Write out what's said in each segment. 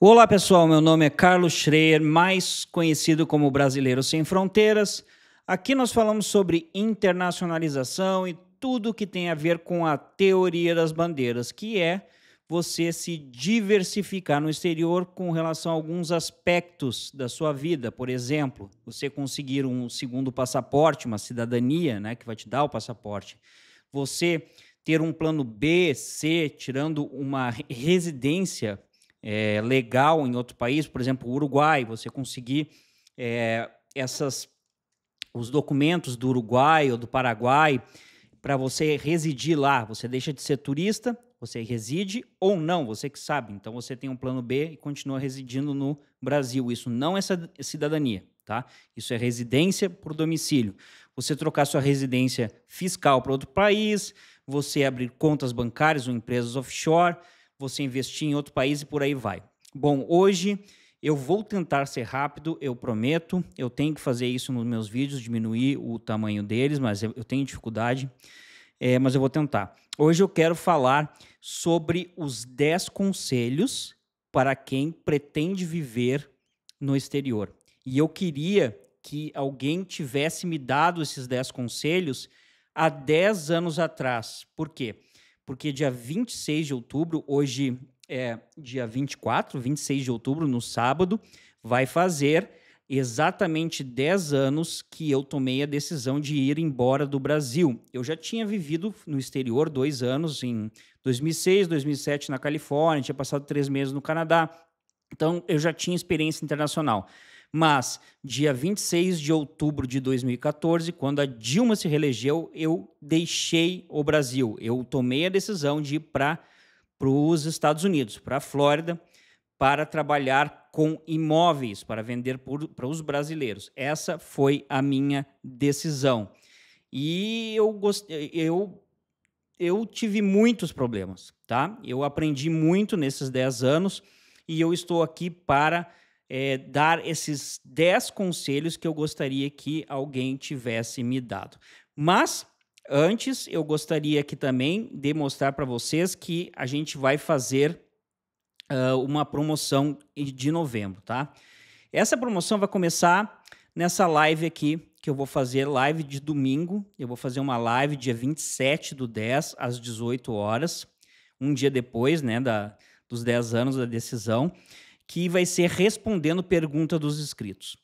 Olá pessoal, meu nome é Carlos Schreier, mais conhecido como Brasileiro Sem Fronteiras. Aqui nós falamos sobre internacionalização e tudo que tem a ver com a teoria das bandeiras, que é você se diversificar no exterior com relação a alguns aspectos da sua vida. Por exemplo, você conseguir um segundo passaporte, uma cidadania, né, que vai te dar o passaporte. Você ter um plano B, C, tirando uma residência é, legal em outro país, por exemplo, o Uruguai, você conseguir é, essas os documentos do Uruguai ou do Paraguai para você residir lá. Você deixa de ser turista, você reside ou não, você que sabe. Então você tem um plano B e continua residindo no Brasil. Isso não é cidadania, tá? Isso é residência por domicílio. Você trocar sua residência fiscal para outro país, você abrir contas bancárias ou empresas offshore, você investir em outro país e por aí vai. Bom, hoje eu vou tentar ser rápido, eu prometo. Eu tenho que fazer isso nos meus vídeos, diminuir o tamanho deles, mas eu, tenho dificuldade. É, mas eu vou tentar. Hoje eu quero falar sobre os 10 conselhos para quem pretende viver no exterior. E eu queria que alguém tivesse me dado esses 10 conselhos há 10 anos atrás. Por quê? Porque dia 26 de outubro, hoje é dia 24, 26 de outubro, no sábado, vai fazer exatamente 10 anos que eu tomei a decisão de ir embora do Brasil. Eu já tinha vivido no exterior dois anos, em 2006, 2007 na Califórnia, tinha passado três meses no Canadá, então eu já tinha experiência internacional. Mas, dia 26 de outubro de 2014, quando a Dilma se reelegeu, eu deixei o Brasil. Eu tomei a decisão de ir para os Estados Unidos, para a Flórida, para trabalhar com imóveis, para vender para os brasileiros. Essa foi a minha decisão. E eu, eu, eu tive muitos problemas, tá? Eu aprendi muito nesses 10 anos e eu estou aqui para é, dar esses 10 conselhos que eu gostaria que alguém tivesse me dado. Mas antes, eu gostaria aqui também de mostrar para vocês que a gente vai fazer uh, uma promoção de novembro, tá? Essa promoção vai começar nessa live aqui, que eu vou fazer live de domingo. Eu vou fazer uma live dia 27 do 10 às 18 horas, um dia depois, né, da, dos 10 anos da decisão que vai ser respondendo pergunta dos inscritos.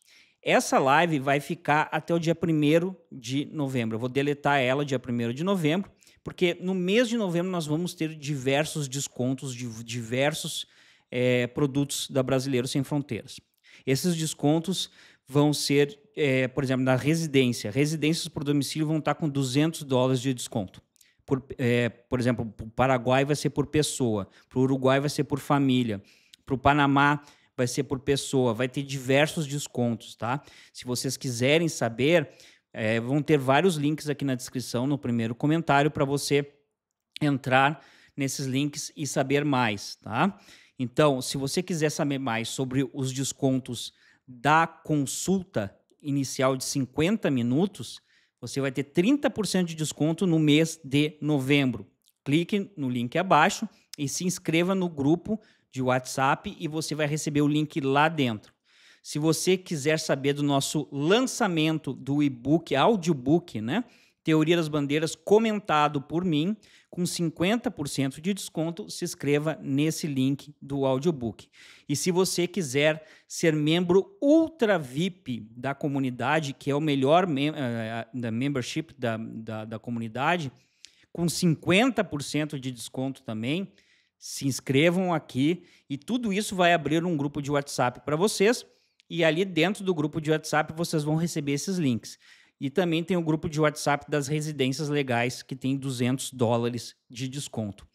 Essa live vai ficar até o dia 1 de novembro. Eu vou deletar ela dia 1 de novembro, porque no mês de novembro nós vamos ter diversos descontos de diversos é, produtos da Brasileiro Sem Fronteiras. Esses descontos vão ser, é, por exemplo, na residência. Residências por domicílio vão estar com 200 dólares de desconto. Por, é, por exemplo, para o Paraguai vai ser por pessoa, para o Uruguai vai ser por família. Para o Panamá vai ser por pessoa, vai ter diversos descontos, tá? Se vocês quiserem saber, é, vão ter vários links aqui na descrição, no primeiro comentário, para você entrar nesses links e saber mais, tá? Então, se você quiser saber mais sobre os descontos da consulta inicial de 50 minutos, você vai ter 30% de desconto no mês de novembro. Clique no link abaixo e se inscreva no grupo de WhatsApp e você vai receber o link lá dentro. Se você quiser saber do nosso lançamento do e-book, audiobook, né? Teoria das Bandeiras, comentado por mim, com 50% de desconto, se inscreva nesse link do audiobook. E se você quiser ser membro ultra VIP da comunidade, que é o melhor mem uh, da membership da, da, da comunidade, com 50% de desconto também, se inscrevam aqui e tudo isso vai abrir um grupo de WhatsApp para vocês. E ali dentro do grupo de WhatsApp vocês vão receber esses links. E também tem o grupo de WhatsApp das residências legais, que tem 200 dólares de desconto.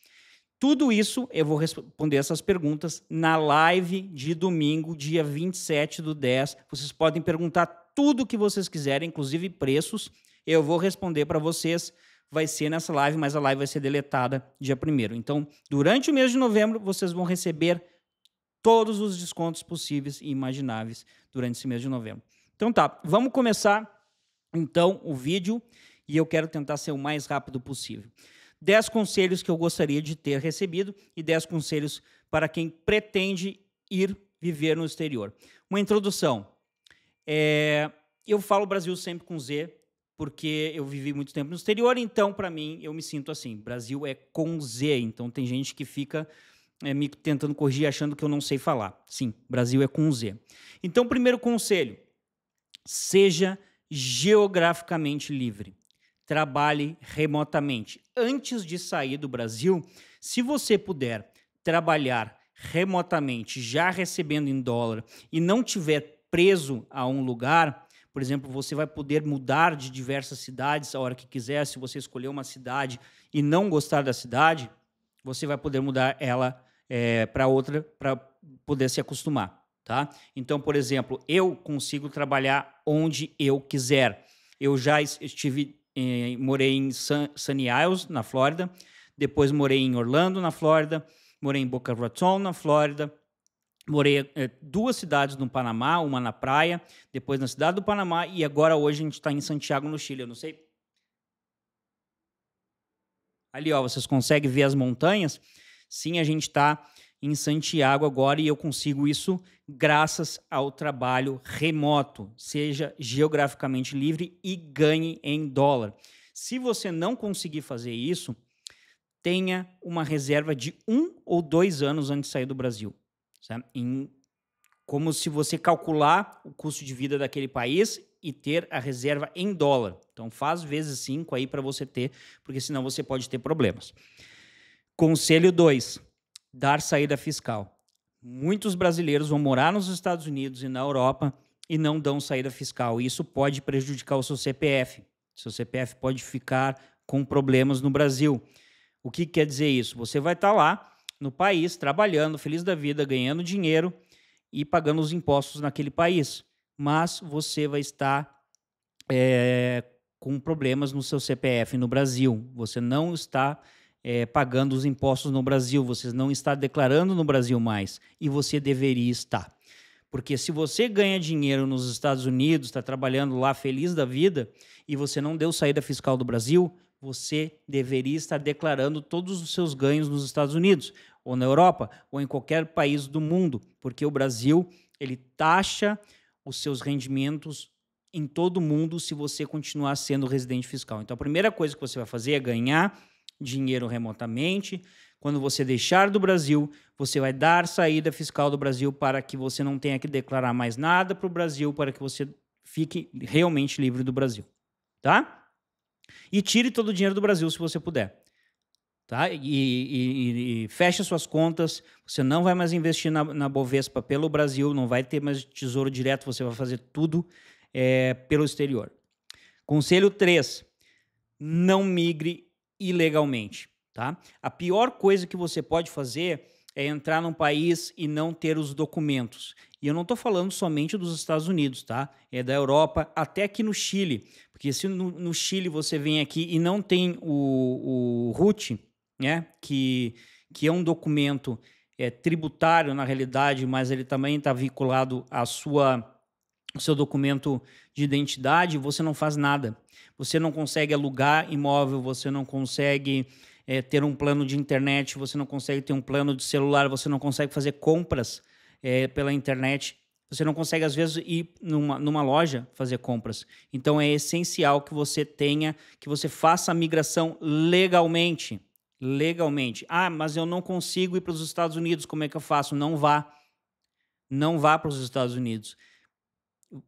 Tudo isso eu vou responder essas perguntas na live de domingo, dia 27 do 10. Vocês podem perguntar tudo o que vocês quiserem, inclusive preços. Eu vou responder para vocês vai ser nessa live, mas a live vai ser deletada dia 1 Então, durante o mês de novembro, vocês vão receber todos os descontos possíveis e imagináveis durante esse mês de novembro. Então tá, vamos começar então o vídeo e eu quero tentar ser o mais rápido possível. 10 conselhos que eu gostaria de ter recebido e 10 conselhos para quem pretende ir viver no exterior. Uma introdução. É, eu falo Brasil sempre com Z, porque eu vivi muito tempo no exterior, então, para mim, eu me sinto assim. Brasil é com Z, então tem gente que fica é, me tentando corrigir achando que eu não sei falar. Sim, Brasil é com Z. Então, primeiro conselho: seja geograficamente livre. Trabalhe remotamente. Antes de sair do Brasil, se você puder trabalhar remotamente, já recebendo em dólar e não tiver preso a um lugar, por exemplo, você vai poder mudar de diversas cidades a hora que quiser. Se você escolher uma cidade e não gostar da cidade, você vai poder mudar ela é, para outra para poder se acostumar, tá? Então, por exemplo, eu consigo trabalhar onde eu quiser. Eu já estive, eh, morei em Sunny Isles, na Flórida. Depois morei em Orlando, na Flórida. Morei em Boca Raton, na Flórida. Morei é, duas cidades no Panamá, uma na praia, depois na cidade do Panamá e agora hoje a gente está em Santiago, no Chile. Eu não sei. Ali, ó, vocês conseguem ver as montanhas? Sim, a gente está em Santiago agora e eu consigo isso graças ao trabalho remoto, seja geograficamente livre e ganhe em dólar. Se você não conseguir fazer isso, tenha uma reserva de um ou dois anos antes de sair do Brasil. Em, como se você calcular o custo de vida daquele país e ter a reserva em dólar. Então faz vezes 5 aí para você ter, porque senão você pode ter problemas. Conselho 2: dar saída fiscal. Muitos brasileiros vão morar nos Estados Unidos e na Europa e não dão saída fiscal. Isso pode prejudicar o seu CPF. Seu CPF pode ficar com problemas no Brasil. O que quer dizer isso? Você vai estar tá lá no país, trabalhando, feliz da vida, ganhando dinheiro e pagando os impostos naquele país. Mas você vai estar é, com problemas no seu CPF no Brasil. Você não está é, pagando os impostos no Brasil, você não está declarando no Brasil mais. E você deveria estar. Porque se você ganha dinheiro nos Estados Unidos, está trabalhando lá feliz da vida, e você não deu saída fiscal do Brasil, você deveria estar declarando todos os seus ganhos nos Estados Unidos, ou na Europa, ou em qualquer país do mundo, porque o Brasil ele taxa os seus rendimentos em todo o mundo se você continuar sendo residente fiscal. Então a primeira coisa que você vai fazer é ganhar dinheiro remotamente. Quando você deixar do Brasil, você vai dar saída fiscal do Brasil para que você não tenha que declarar mais nada para o Brasil, para que você fique realmente livre do Brasil, tá? E tire todo o dinheiro do Brasil se você puder. Tá? E, e, e feche suas contas. Você não vai mais investir na, na, Bovespa pelo Brasil, não vai ter mais tesouro direto, você vai fazer tudo é, pelo exterior. Conselho 3. Não migre ilegalmente. Tá? A pior coisa que você pode fazer é entrar num país e não ter os documentos. E eu não estou falando somente dos Estados Unidos, tá? É da Europa, até aqui no Chile. Porque se no, no Chile você vem aqui e não tem o, o RUT, né? Que, que é um documento é, tributário na realidade, mas ele também está vinculado à sua seu documento de identidade, você não faz nada. Você não consegue alugar imóvel, você não consegue é, ter um plano de internet, você não consegue ter um plano de celular, você não consegue fazer compras é, pela internet. Você não consegue, às vezes, ir numa, numa loja fazer compras. Então, é essencial que você tenha, que você faça a migração legalmente. Legalmente. Ah, mas eu não consigo ir para os Estados Unidos, como é que eu faço? Não vá. Não vá para os Estados Unidos.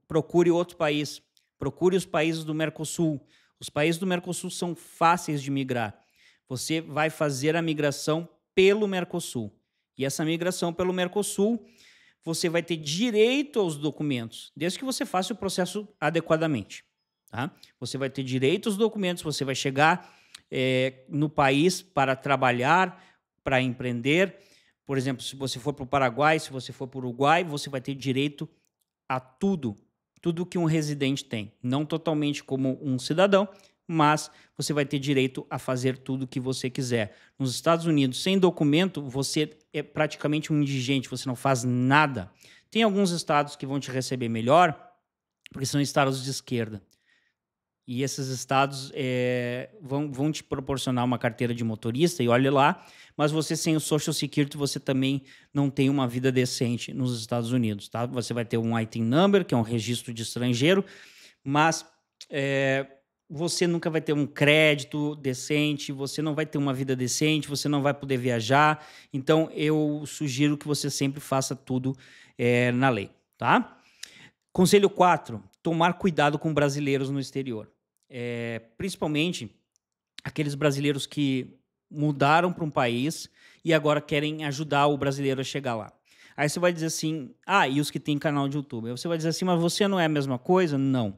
Procure outro país. Procure os países do Mercosul. Os países do Mercosul são fáceis de migrar. Você vai fazer a migração pelo Mercosul. E essa migração pelo Mercosul, você vai ter direito aos documentos, desde que você faça o processo adequadamente. Tá? Você vai ter direito aos documentos, você vai chegar é, no país para trabalhar, para empreender. Por exemplo, se você for para o Paraguai, se você for para o Uruguai, você vai ter direito a tudo, tudo que um residente tem. Não totalmente como um cidadão, mas você vai ter direito a fazer tudo o que você quiser. Nos Estados Unidos, sem documento, você é praticamente um indigente, você não faz nada. Tem alguns estados que vão te receber melhor, porque são estados de esquerda. E esses estados é, vão, vão te proporcionar uma carteira de motorista, e olhe lá, mas você sem o Social Security, você também não tem uma vida decente nos Estados Unidos, tá? Você vai ter um ITIN number, que é um registro de estrangeiro, mas é, você nunca vai ter um crédito decente, você não vai ter uma vida decente, você não vai poder viajar. Então, eu sugiro que você sempre faça tudo é, na lei, tá? Conselho 4, tomar cuidado com brasileiros no exterior. É, principalmente aqueles brasileiros que mudaram para um país e agora querem ajudar o brasileiro a chegar lá. Aí você vai dizer assim, ah, e os que têm canal de YouTube? Aí você vai dizer assim, mas você não é a mesma coisa? Não.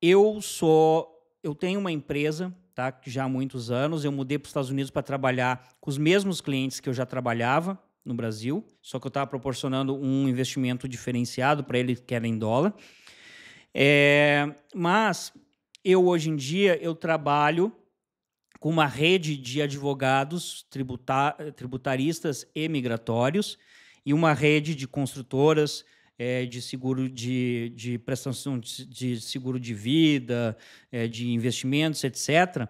Eu sou, eu tenho uma empresa, tá? Já há muitos anos, eu mudei para os Estados Unidos para trabalhar com os mesmos clientes que eu já trabalhava, no Brasil, só que eu estava proporcionando um investimento diferenciado para ele que era em dólar. É, mas eu hoje em dia eu trabalho com uma rede de advogados tributar, tributaristas e migratórios e uma rede de construtoras é, de seguro de, de prestação de, seguro de vida, é, de investimentos, etc.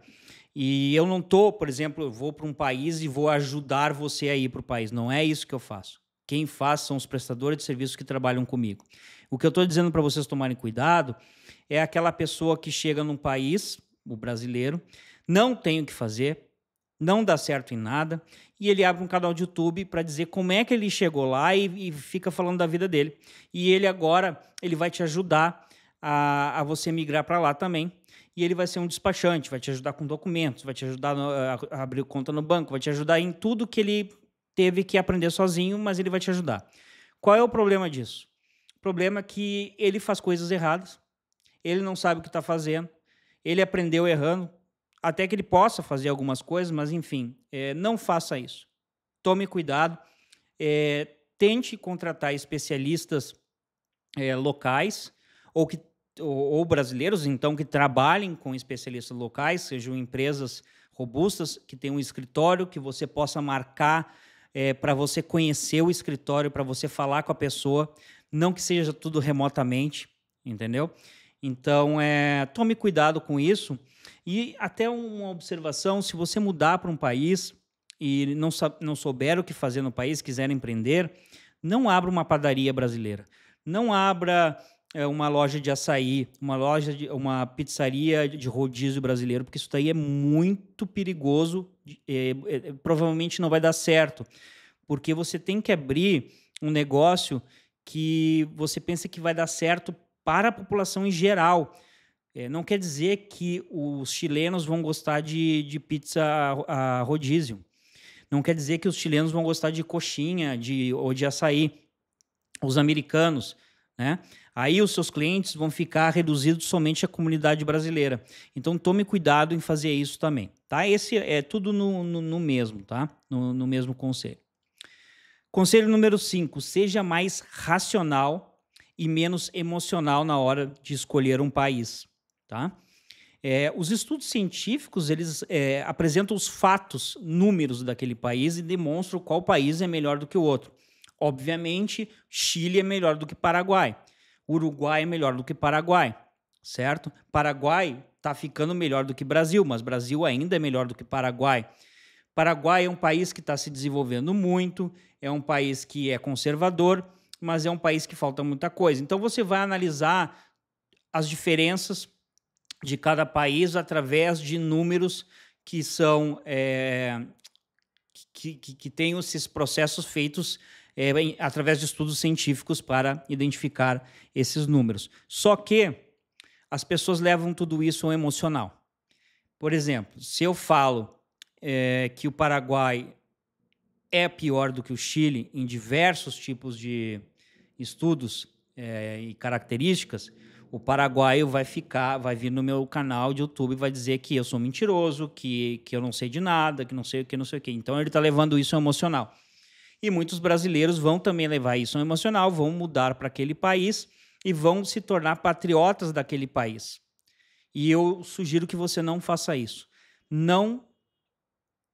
E eu não tô, por exemplo, eu vou para um país e vou ajudar você a ir para o país. Não é isso que eu faço. Quem faz são os prestadores de serviços que trabalham comigo. O que eu estou dizendo para vocês tomarem cuidado é aquela pessoa que chega num país, o brasileiro, não tem o que fazer, não dá certo em nada, e ele abre um canal de YouTube para dizer como é que ele chegou lá e, e, fica falando da vida dele. E ele agora ele vai te ajudar a, a você migrar para lá também e ele vai ser um despachante, vai te ajudar com documentos, vai te ajudar no, a, a abrir conta no banco, vai te ajudar em tudo que ele teve que aprender sozinho, mas ele vai te ajudar. Qual é o problema disso? O problema é que ele faz coisas erradas, ele não sabe o que está fazendo, ele aprendeu errando, até que ele possa fazer algumas coisas, mas enfim, é, não faça isso. Tome cuidado, é, tente contratar especialistas é, locais ou que ou, brasileiros, então, que trabalhem com especialistas locais, sejam empresas robustas, que tenham um escritório, que você possa marcar é, para você conhecer o escritório, para você falar com a pessoa, não que seja tudo remotamente, entendeu? Então, é, tome cuidado com isso. E até uma observação: se você mudar para um país e não, não souber o que fazer no país, quiser empreender, não abra uma padaria brasileira. Não abra é, uma loja de açaí, uma loja de uma pizzaria de rodízio brasileiro, porque isso daí é muito perigoso, é, é, provavelmente não vai dar certo, porque você tem que abrir um negócio que você pensa que vai dar certo para a população em geral. É, não quer dizer que os chilenos vão gostar de, de pizza a, a rodízio. Não quer dizer que os chilenos vão gostar de coxinha de, ou de açaí. Os americanos, né? Aí os seus clientes vão ficar reduzidos somente à comunidade brasileira. Então tome cuidado em fazer isso também, tá? Esse é tudo no, no, no mesmo, tá? No, no mesmo conselho. Conselho número 5, seja mais racional e menos emocional na hora de escolher um país, tá? É, os estudos científicos eles é, apresentam os fatos, números daquele país e demonstram qual país é melhor do que o outro. Obviamente, Chile é melhor do que Paraguai. Uruguai é melhor do que Paraguai, certo? Paraguai está ficando melhor do que Brasil, mas Brasil ainda é melhor do que Paraguai. Paraguai é um país que está se desenvolvendo muito, é um país que é conservador, mas é um país que falta muita coisa. Então você vai analisar as diferenças de cada país através de números que são é, que, que, que têm esses processos feitos é, através de estudos científicos para identificar esses números. Só que as pessoas levam tudo isso ao emocional. Por exemplo, se eu falo é, que o Paraguai é pior do que o Chile em diversos tipos de estudos é, e características, o paraguaio vai ficar, vai vir no meu canal de YouTube e vai dizer que eu sou mentiroso, que, que eu não sei de nada, que não sei o que, não sei o que. Então ele está levando isso ao emocional. E muitos brasileiros vão também levar isso ao emocional, vão mudar para aquele país e vão se tornar patriotas daquele país. E eu sugiro que você não faça isso. Não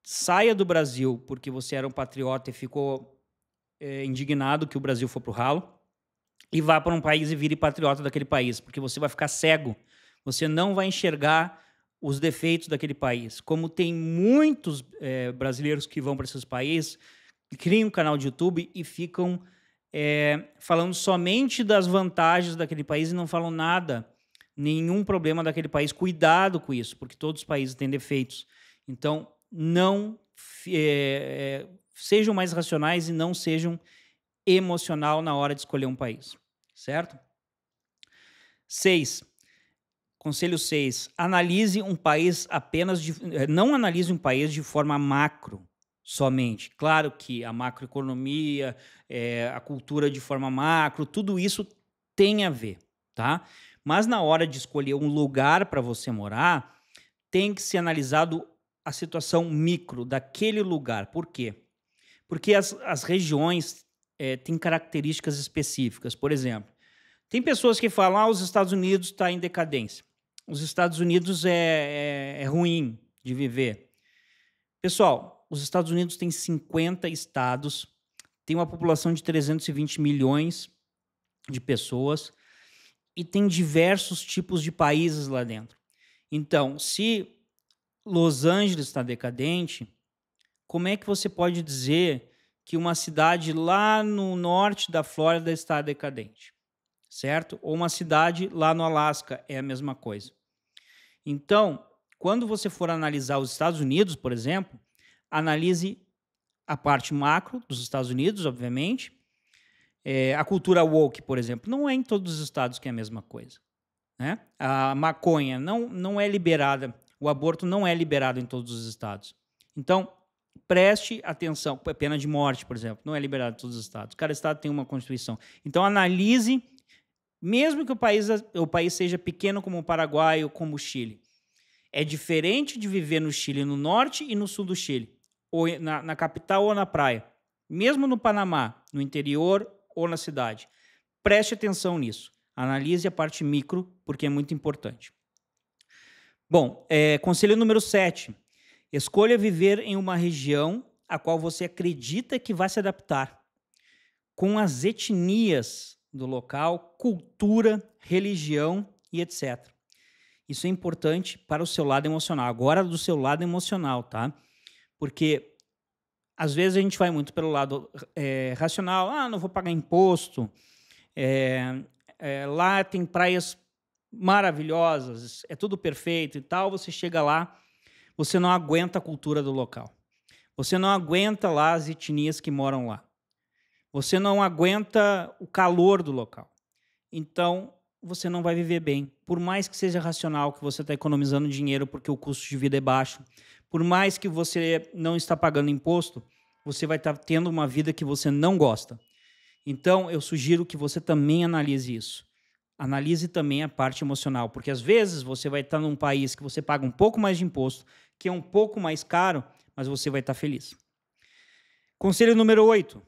saia do Brasil porque você era um patriota e ficou é, indignado que o Brasil for para o ralo e vá para um país e vire patriota daquele país, porque você vai ficar cego Você não vai enxergar os defeitos daquele país. Como tem muitos é, brasileiros que vão para esses países, criam um canal de YouTube e ficam é, falando somente das vantagens daquele país e não falam nada, nenhum problema daquele país. Cuidado com isso, porque todos os países têm defeitos. Então, não é, sejam mais racionais e não sejam emocional na hora de escolher um país, certo? Seis. Conselho 6. Analise um país apenas de. Não analise um país de forma macro somente. Claro que a macroeconomia, é, a cultura de forma macro, tudo isso tem a ver, tá? Mas na hora de escolher um lugar para você morar, tem que ser analisado a situação micro daquele lugar. Por quê? Porque as, as regiões é, têm características específicas. Por exemplo, tem pessoas que falam ah, os Estados Unidos está em decadência. Os Estados Unidos é, é, é ruim de viver. Pessoal, os Estados Unidos têm 50 estados, tem uma população de 320 milhões de pessoas e tem diversos tipos de países lá dentro. Então, se Los Angeles está decadente, como é que você pode dizer que uma cidade lá no norte da Flórida está decadente? Certo? Ou uma cidade lá no Alasca é a mesma coisa. Então, quando você for analisar os Estados Unidos, por exemplo, analise a parte macro dos Estados Unidos, obviamente. É, a cultura woke, por exemplo, não é em todos os estados que é a mesma coisa. Né? A maconha não, não é liberada, o aborto não é liberado em todos os estados. Então, preste atenção. Pena de morte, por exemplo, não é liberado em todos os estados. Cada estado tem uma constituição. Então, analise, mesmo que o país, o país seja pequeno como o Paraguai ou como o Chile. É diferente de viver no Chile no norte e no sul do Chile ou na, na capital ou na praia, mesmo no Panamá, no interior ou na cidade. Preste atenção nisso. Analise a parte micro, porque é muito importante. Bom, é, conselho número 7. Escolha viver em uma região a qual você acredita que vai se adaptar, com as etnias do local, cultura, religião e etc. Isso é importante para o seu lado emocional. Agora, do seu lado emocional, tá? Porque às vezes a gente vai muito pelo lado é, racional, ah, não vou pagar imposto, é, é, lá tem praias maravilhosas, é tudo perfeito e tal. Você chega lá, você não aguenta a cultura do local. Você não aguenta lá as etnias que moram lá. Você não aguenta o calor do local. Então, você não vai viver bem. Por mais que seja racional que você está economizando dinheiro porque o custo de vida é baixo, por mais que você não está pagando imposto, você vai estar tendo uma vida que você não gosta. Então, eu sugiro que você também analise isso. Analise também a parte emocional, porque às vezes você vai estar num país que você paga um pouco mais de imposto, que é um pouco mais caro, mas você vai estar feliz. Conselho número 8.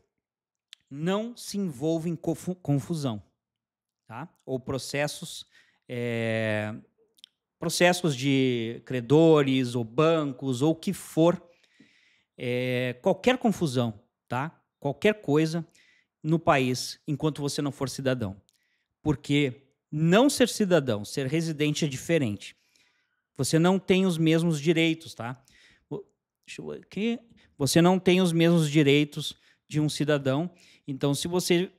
Não se envolva em confusão, tá? Ou processos é, processos de credores ou bancos ou o que for, é, qualquer confusão, tá? Qualquer coisa no país enquanto você não for cidadão. Porque não ser cidadão, ser residente é diferente. Você não tem os mesmos direitos, tá? Deixa eu aqui. Você não tem os mesmos direitos de um cidadão. Então, se você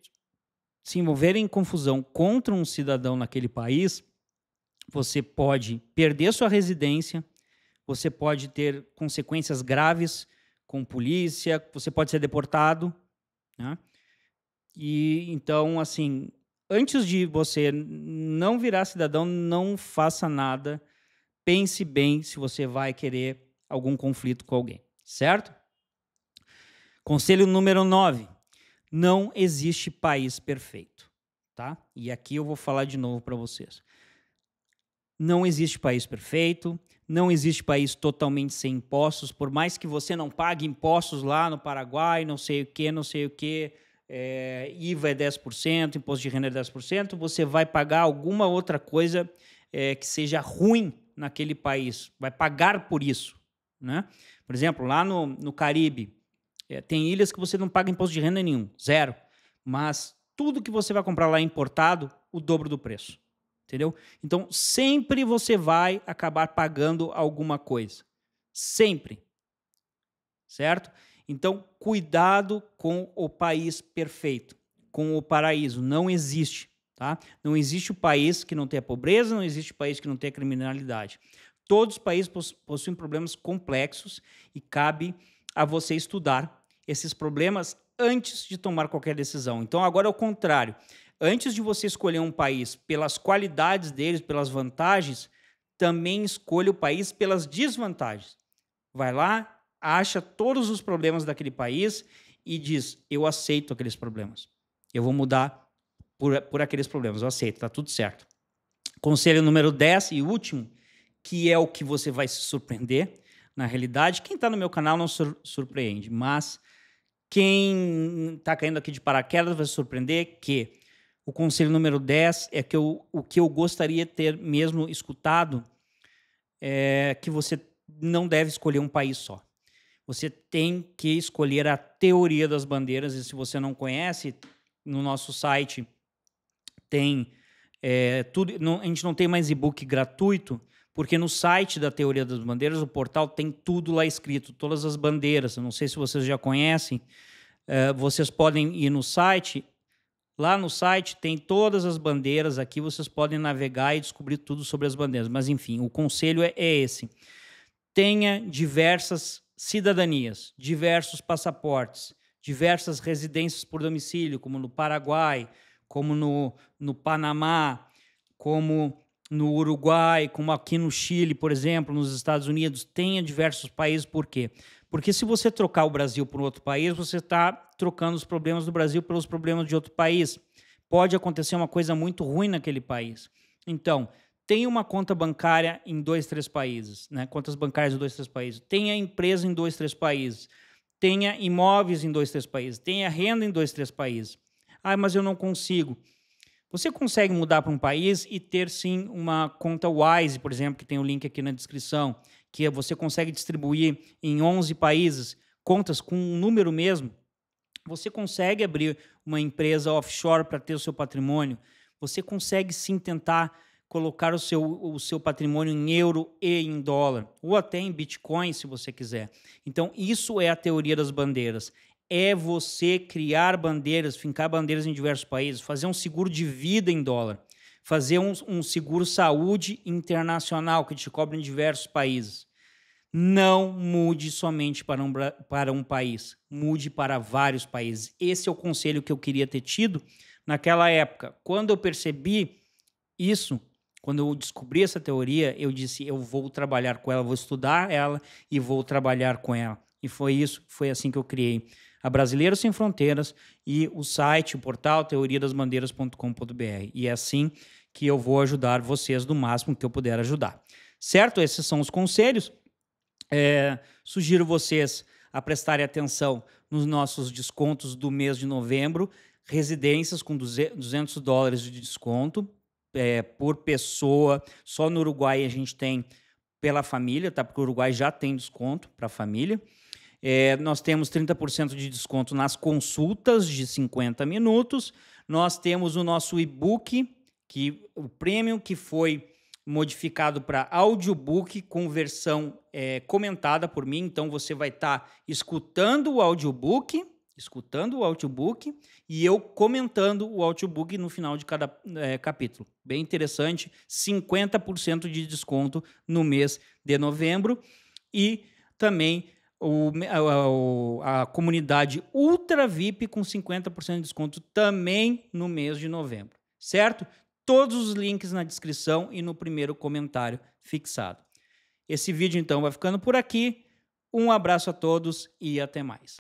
se envolver em confusão contra um cidadão naquele país, você pode perder sua residência, você pode ter consequências graves com polícia, você pode ser deportado, né? E então, assim, antes de você não virar cidadão, não faça nada. Pense bem se você vai querer algum conflito com alguém, certo? Conselho número 9. Não existe país perfeito, tá? E aqui eu vou falar de novo para vocês. Não existe país perfeito, não existe país totalmente sem impostos, por mais que você não pague impostos lá no Paraguai, não sei o que, não sei o que, é, IVA é 10%, imposto de renda é 10%, você vai pagar alguma outra coisa é, que seja ruim naquele país, vai pagar por isso. Né? Por exemplo, lá no, no Caribe, é, tem ilhas que você não paga imposto de renda nenhum, zero. Mas tudo que você vai comprar lá é importado, o dobro do preço. entendeu? Então, sempre você vai acabar pagando alguma coisa. Sempre. Certo? Então, cuidado com o país perfeito, com o paraíso. Não existe. Tá? Não existe o país que não tenha pobreza, não existe o país que não tenha criminalidade. Todos os países possuem problemas complexos e cabe a você estudar esses problemas antes de tomar qualquer decisão. Então, agora é o contrário. Antes de você escolher um país pelas qualidades deles, pelas vantagens, também escolha o país pelas desvantagens. Vai lá, acha todos os problemas daquele país e diz: Eu aceito aqueles problemas. Eu vou mudar por, por aqueles problemas. Eu aceito, tá tudo certo. Conselho número 10 e último, que é o que você vai se surpreender. Na realidade, quem está no meu canal não sur surpreende, mas quem está caindo aqui de paraquedas vai se surpreender que o conselho número 10 é que eu, o que eu gostaria de ter mesmo escutado é que você não deve escolher um país só. Você tem que escolher a teoria das bandeiras, e se você não conhece, no nosso site tem é, tudo. Não, a gente não tem mais e-book gratuito, porque no site da Teoria das Bandeiras, o portal tem tudo lá escrito, todas as bandeiras. Eu não sei se vocês já conhecem. É, vocês podem ir no site. Lá no site tem todas as bandeiras. Aqui vocês podem navegar e descobrir tudo sobre as bandeiras. Mas enfim, o conselho é, é esse: tenha diversas cidadanias, diversos passaportes, diversas residências por domicílio, como no Paraguai, como no, no Panamá, como no Uruguai, como aqui no Chile, por exemplo, nos Estados Unidos, tenha diversos países. Por quê? Porque se você trocar o Brasil por outro país, você está trocando os problemas do Brasil pelos problemas de outro país. Pode acontecer uma coisa muito ruim naquele país. Então, tenha uma conta bancária em dois, três países, né? contas bancárias em dois, três países. Tenha empresa em dois, três países. Tenha imóveis em dois, três países. Tenha renda em dois, três países. Ah, mas eu não consigo. Você consegue mudar para um país e ter sim uma conta Wise, por exemplo, que tem o link aqui na descrição, que você consegue distribuir em 11 países, contas com um número mesmo. Você consegue abrir uma empresa offshore para ter o seu patrimônio. Você consegue sim tentar colocar o seu, o seu patrimônio em euro e em dólar, ou até em Bitcoin, se você quiser. Então, isso é a teoria das bandeiras é você criar bandeiras, fincar bandeiras em diversos países, fazer um seguro de vida em dólar, fazer um, um seguro saúde internacional que te cobre em diversos países. Não mude somente para um, para um país, mude para vários países. Esse é o conselho que eu queria ter tido naquela época. Quando eu percebi isso, quando eu descobri essa teoria, eu disse: eu vou trabalhar com ela, vou estudar ela e vou trabalhar com ela. E foi isso, foi assim que eu criei a Brasileiros Sem Fronteiras e o site, o portal teoriadasbandeiras.com.br. E é assim que eu vou ajudar vocês do máximo que eu puder ajudar. Certo? Esses são os conselhos. É, sugiro vocês a prestarem atenção nos nossos descontos do mês de novembro. Residências com 200 dólares de desconto é, por pessoa. Só no Uruguai a gente tem pela família, tá? Porque o Uruguai já tem desconto para a família. É, nós temos 30% de desconto nas consultas de 50 minutos. Nós temos o nosso e-book, que o premium que foi modificado para audiobook com versão é, comentada por mim. Então você vai estar tá escutando o audiobook, escutando o audiobook e eu comentando o audiobook no final de cada é, capítulo. Bem interessante, 50% de desconto no mês de novembro e também o, a, a, comunidade Ultra VIP com 50% de desconto também no mês de novembro, certo? Todos os links na descrição e no primeiro comentário fixado. Esse vídeo então vai ficando por aqui. Um abraço a todos e até mais.